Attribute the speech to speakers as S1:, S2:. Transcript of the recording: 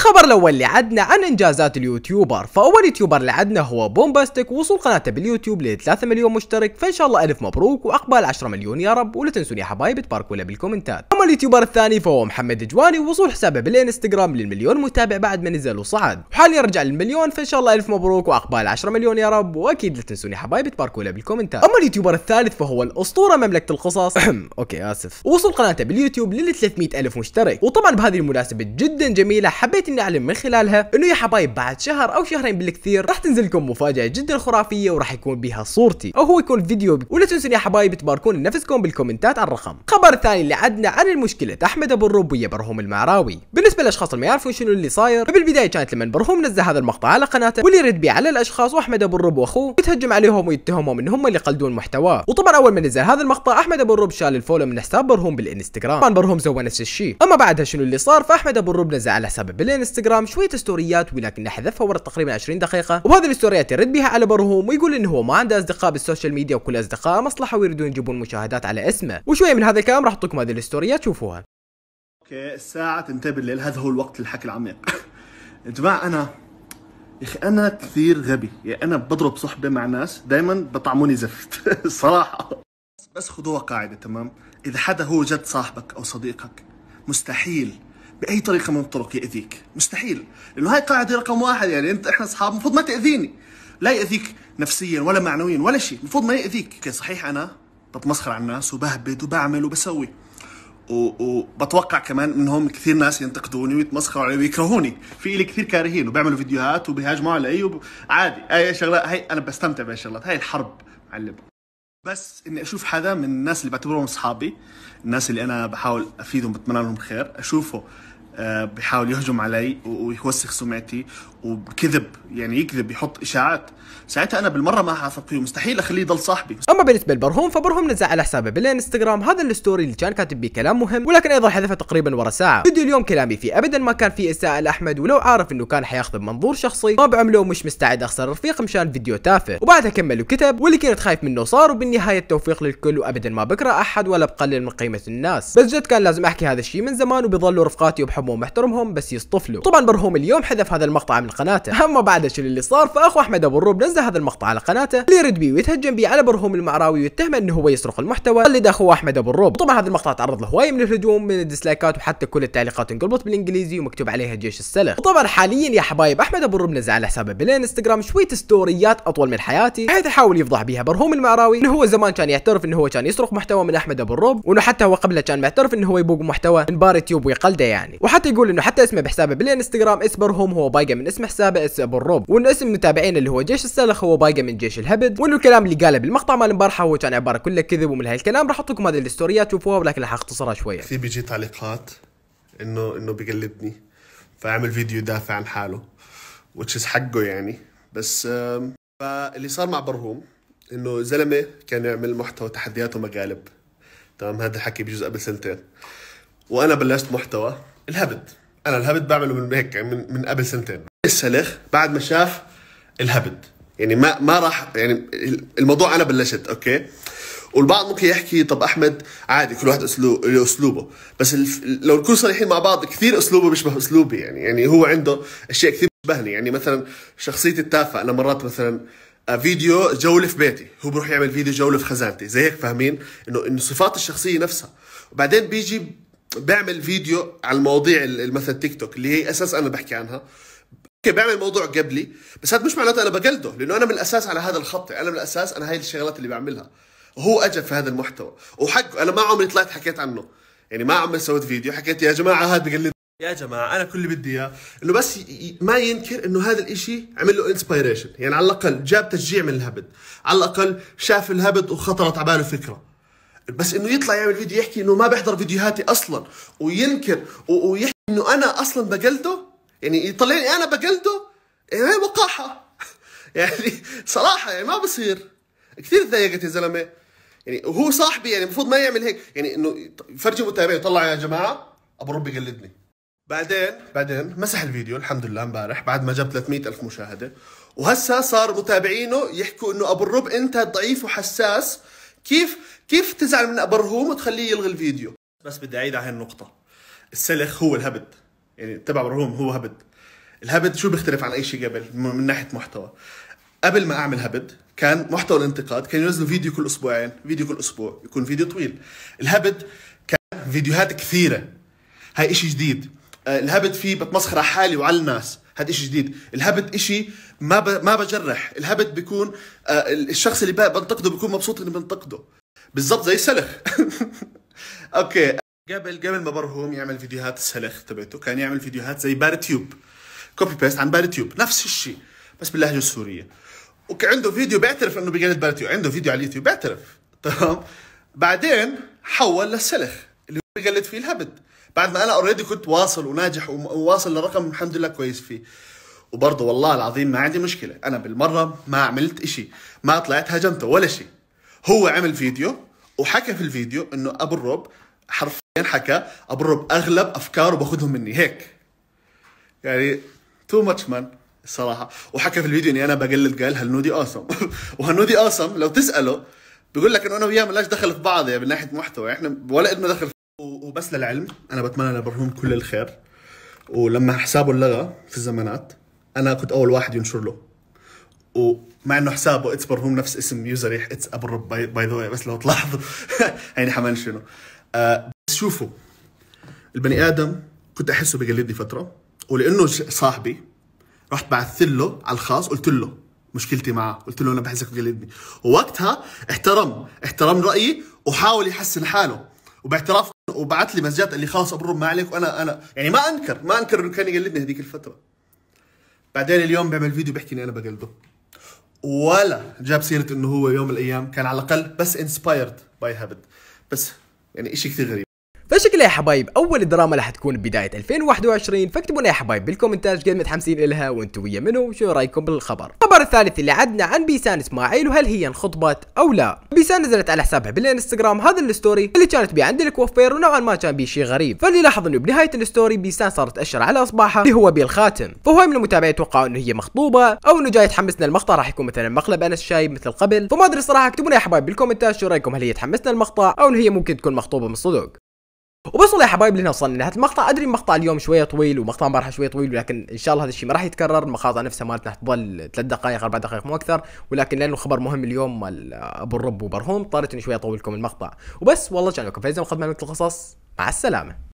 S1: الخبر الأول اللي عدنا عن إنجازات اليوتيوبر فأول YouTuber اللي عدنا هو بومباستيك وصول قناته باليوتيوب ل 3 مليون مشترك فإن شاء الله ألف مبروك وعقبال 10 مليون يا رب ولا تنسون يا حبايب تباركوا له بالكومنتات. أما ال YouTuber الثاني فهو محمد جواني ووصول حسابه بالإنستغرام للمليون متابع بعد ما نزل وصعد. وحاليا رجع للمليون فإن شاء الله ألف مبروك وعقبال 10 مليون يا رب وأكيد لا تنسون يا حبايب تباركوا له بالكومنتات. أما ال YouTuber الثالث فهو الأسطورة مملكة القصص. okay آسف. وصل قناته باليوتيوب لل 300 ألف مشترك. وطبعا بهذه المناسبة جدا جميلة حبيت اني اعلم من خلالها إنه يا حبايب بعد شهر أو شهرين بالكثير راح تنزل لكم مفاجأة جدا خرافية وراح يكون بها صورتي. أو هو يكون فيديو بي. ولا تنسون يا حبايب تباركون نفسكم بالكومنتات على الرقم. الخبر الثاني اللي عدنا عن المشكلة. أحمد أبو الرب ويا برهوم المعراوي. بالنسبة للأشخاص اللي ما يعرفون شنو اللي صاير فبالبدايه كانت لما برهوم نزل هذا المقطع على قناته واللي يرد بيه على الأشخاص وأحمد أبو الرب وأخوه يتهجم عليهم ويتهمهم إن هم اللي يقلدون محتواه. وطبعا أول ما نزل هذا المقطع أحمد أبو الرب شال ال follow من حساب برهوم بالإنستغرام. طبعا برهوم سوى نفس الشيء. أما بعدها شنو اللي صار فأحمد أبو الرب نزل على حسابه بالانستغرام شوية ستوريات ولكن حذفها ورا تقريبا 20 دقيقة. وهذه الستوريات يرد بها على برهوم ويقول إنه هو ما عنده أصدقاء بال social media وكل اصدقائه مصلحة ويريدون يجيبون مشاهدات على اسمه. وشوية من هذا الكلام راح اعطيكم هذه الستوريات شوفوها
S2: okay الساعة تنتهي بالليل هذا هو الوقت للحكي العميق. يا جماعة أنا يا أخي أنا كثير غبي. يعني أنا بضرب صحبة مع ناس دائما بطعموني زفت. الصراحة بس خذوها قاعدة تمام؟ إذا حدا هو جد صاحبك أو صديقك مستحيل بأي طريقة من الطرق يأذيك؟ مستحيل. لأنه هاي قاعدة رقم واحد يعني أنت إحنا أصحاب المفروض ما تأذيني. لا يأذيك نفسيا ولا معنويا ولا شيء. المفروض ما يأذيك. okay صحيح أنا بتمسخر على الناس وبهبد وبعمل وبسوي. وبتوقع كمان إنهم كثير ناس ينتقدوني ويتمسخروا علي ويكرهوني. في لي كثير كارهين وبيعملوا فيديوهات وبيهاجموا علي وب... عادي. هاي شغلات هاي أنا بستمتع بهاي الشغلات. هاي الحرب معلم. بس إني أشوف حدا من الناس اللي بعتبرهم أصحابي الناس اللي أنا بحاول أفيدهم بتمنى لهم الخير أشوفه بيحاول يهجم علي ويوسخ سمعتي وبكذب يعني يكذب يحط إشاعات. ساعتها أنا بالمرة ما حاثق فيه مستحيل أخليه يضل صاحبي.
S1: أما بالنسبة لبرهوم فبرهوم نزل على حسابه بالإنستغرام. هذا ال story اللي كان كاتب بيه كلام مهم ولكن أيضا حذفه تقريبا ورا ساعة. فيديو اليوم كلامي فيه ابدا ما كان فيه إساءة لاحمد ولو عارف إنه كان حياخذ بمنظور شخصي ما بعمله ومش مستعد أخسر رفيق مشان فيديو تافه. وبعدها كمل وكتب واللي كنت خايف منه صار وبالنهاية التوفيق للكل وابدا ما بكره أحد ولا بقلل من قيمة الناس. بس جد كان لازم أحكي هذا الشيء من زمان وبيظلوا رفقاتي وبحبهم ومحترمهم بس يصطفلوا طبعا برهوم اليوم حذف هذا المقطع من قناته. أما بعد شو اللي صار فأخو أحمد أبو الروب نزل هذا المقطع على قناته اللي يرد بيه ويتهجم بيه على برهوم المعراوي ويتهمه إنه هو يسرق المحتوى اللي اخوه أحمد أبو الروب. طبعا هذا المقطع تعرض لهوايه من الهجوم من الديسلايكات وحتى كل التعليقات انقلبت بالإنجليزي ومكتوب عليها جيش السلخ وطبعا حاليا يا حبايب أحمد أبو الروب نزل على حسابه بالإنستغرام شوية ستوريات أطول من حياتي حيث يحاول يفضح بها برهوم المعراوي إنه هو زمان كان يعترف إنه هو كان يسرق محتوى من أحمد أبو الروب وإنه حتى هو قبله كان معترف إنه هو يبوق محتوى من بار تيوب ويقلده يعني. وحتى يقول إنه حتى اسمه بحسابه بالإنستغرام اس برهوم هو بايقه من اسم حسابه اس ابو الروب وانه اسم متابعينه اللي هو جيش السلخ هو بايقه من جيش الهبد. وإنه الكلام اللي قاله بالمقطع مال امبارحه هو كان عبارة كله كذب ومن هالكلام راح أحط لكم هذه الستوريات شوفوها ولكن راح أختصرها شوية.
S2: كثير بيجي تعليقات انه إنه بقلدني فاعمل فيديو يدافع عن حاله is حقه يعني. بس فاللي صار مع برهوم إنه زلمة كان يعمل محتوى تحديات ومقالب تمام؟ هذا الحكي بيجوز قبل سنتين. وأنا بلشت محتوى. الهبد. أنا الهبد بعمله من هيك يعني من, من قبل سنتين. السلخ بعد ما شاف الهبد. يعني ما ما راح يعني الموضوع أنا بلشت okay؟ والبعض ممكن يحكي طب أحمد عادي كل واحد اسلوب له أسلوبه. بس الف... لو نكون صريحين مع بعض كثير أسلوبه بيشبه أسلوبي يعني يعني هو عنده أشياء كثير بتشبهني. يعني مثلا شخصيتي التافهه أنا مرات مثلا آه، فيديو جولة في بيتي. هو بروح يعمل فيديو جولة في خزانتي. زي هيك فاهمين؟ انه إنه صفات الشخصية نفسها. وبعدين بيجي بيعمل فيديو على المواضيع ال- مثلا تيك توك اللي هي أساس أنا بحكي عنها. okay بعمل موضوع قبلي بس هذا مش معناته أنا بقلده لأنه أنا من الأساس على هذا الخط أنا من الأساس أنا هاي الشغلات اللي بعملها. وهو اجى في هذا المحتوى. وحقه أنا ما عمري طلعت حكيت عنه. يعني ما عمري سويت فيديو حكيت يا جماعة هذا بقلد. يا جماعة أنا كل اللي بدي إياه. إنه بس ما ينكر إنه هذا الإشي عمل له inspiration يعني على الأقل جاب تشجيع من الهبد. على الأقل شاف الهبد وخطرت على باله فكرة. بس إنه يطلع يعمل فيديو يحكي إنه ما بيحضر فيديوهاتي أصلا وينكر ويحكي إنه أنا أصلا بقلده يعني يطلعني أنا بقلده يعني وقاحة. يعني صراحة يعني ما بصير. كثير تضايقت يا زلمة. يعني وهو صاحبي يعني المفروض ما يعمل هيك. يعني إنه يفرجي متابعين يطلع يا جماعة أبو ربي يقلدني بعدين بعدين مسح الفيديو الحمد لله امبارح بعد ما جاب 300 ألف مشاهدة. وهسا صار متابعينه يحكوا إنه أبو الرب أنت ضعيف وحساس كيف كيف تزعل من ابو الرهوم وتخليه يلغي الفيديو؟ بس بدي أعيد على هالنقطه السلخ هو الهبد. يعني تبع ابو الرهوم هو هبد. الهبد شو بيختلف عن أي شيء قبل؟ من ناحية محتوى. قبل ما أعمل هبد كان محتوى الانتقاد كان ينزلوا فيديو كل أسبوعين فيديو كل أسبوع يكون فيديو طويل. الهبد كان فيديوهات كثيرة. هاي إشي جديد. آه، الهبد فيه بتمسخر على حالي وعلى الناس. هذا إشي جديد. الهبد إشي ما ب... ما بجرح. الهبد بيكون آه، الشخص اللي بنتقده بيكون مبسوط اني بنتقده. بالضبط زي سلخ. okay. قبل قبل ما برهوم يعمل فيديوهات السلخ تبعته. كان يعمل فيديوهات زي بار تيوب. copy paste عن بار تيوب. نفس الشيء بس باللهجة السورية. وكان عنده فيديو بيعترف إنه بيقلد بار تيوب. عنده فيديو على اليوتيوب بيعترف. تمام؟ بعدين حول للسلخ اللي هو بيقلد فيه الهبد بعد ما أنا already كنت واصل وناجح وواصل لرقم الحمد لله كويس فيه. وبرضه والله العظيم ما عندي مشكلة. أنا بالمرة ما عملت إشي. ما طلعت هاجمته ولا شيء. هو عمل فيديو وحكى في الفيديو إنه أبو الرب حرفيا حكى أبو الرب أغلب أفكاره باخذهم مني. هيك. يعني تو ماتش مان الصراحه وحكى في الفيديو إني أنا بقلد قال هالنودي اوسم وهالنودي اوسم لو تسأله بيقول لك إنه أنا وياه ملاش دخل في بعض يعني من ناحية محتوى. إحنا ولا لنا دخل وبس للعلم. أنا بتمنى لبرهوم كل الخير. ولما حسابه انلغى في الزمانات أنا كنت أول واحد ينشر له. ومع إنه حسابه its برهوم نفس اسم user its أبو الرب by the بس لو تلاحظوا هيني حمنشنه آه بس شوفوا. البني آدم كنت أحسه بقلدني فترة. ولأنه صاحبي رحت بعثت له على الخاص قلت له مشكلتي معه قلت له أنا بحسك بقلدني ووقتها احترم احترم رأيي وحاول يحسن حاله. وباعتراف وبعت لي مسجات قال لي خلاص ابرم ما عليك وأنا أنا يعني ما انكر ما أنكر إنه كان يقلدني هذيك الفترة. بعدين اليوم بيعمل فيديو بيحكي إني أنا بقلده. ولا جاب سيرة إنه هو يوم من الأيام كان على الأقل بس inspired by الهبد بس يعني إشي كثير غريب.
S1: فشكلها يا حبايب أول دراما راح تكون بداية 2021 فاكتبوا لنا يا حبايب بالكومنتات قديش متحمسين الها وأنتوا ويا منو وشو رأيكم بالخبر. الخبر الثالث اللي عدنا عن بيسان إسماعيل وهل هي انخطبت أو لا؟ بيسان نزلت على حسابها بالإنستغرام هذا ال story اللي كانت بيه عند الكوافير ونوعا ما كان بيه شيء غريب. فاللي لاحظ إنه بنهاية ال story بيسان صارت تأشر على أصبعها اللي هو بالخاتم فهو من المتابعين يتوقعوا إنه هي مخطوبة أو إنه جاي تحمسنا المقطع راح يكون مثلا مقلب أنس شايب مثل قبل. فما أدري الصراحة اكتبوا لنا يا حبايب بالكومنتات شو رأيكم هل هي تحمسنا المقطع أو هي ممكن تكون مخطوبة من صدق وبس يا حبايب لهنا وصلنا لنهاية المقطع. أدري مقطع اليوم شوية طويل ومقطع امبارح شوية طويل ولكن إن شاء الله هذا الشيء ما راح يتكرر. المقاطع نفسها مالتنا تظل ثلاث دقائق أربع دقائق مو أكثر. ولكن لأنه خبر مهم اليوم مال أبو الرب وبرهوم اضطريت اني شوية اطول لكم المقطع. وبس والله كان لكم فايزه مقدمه القصص. مع السلامة.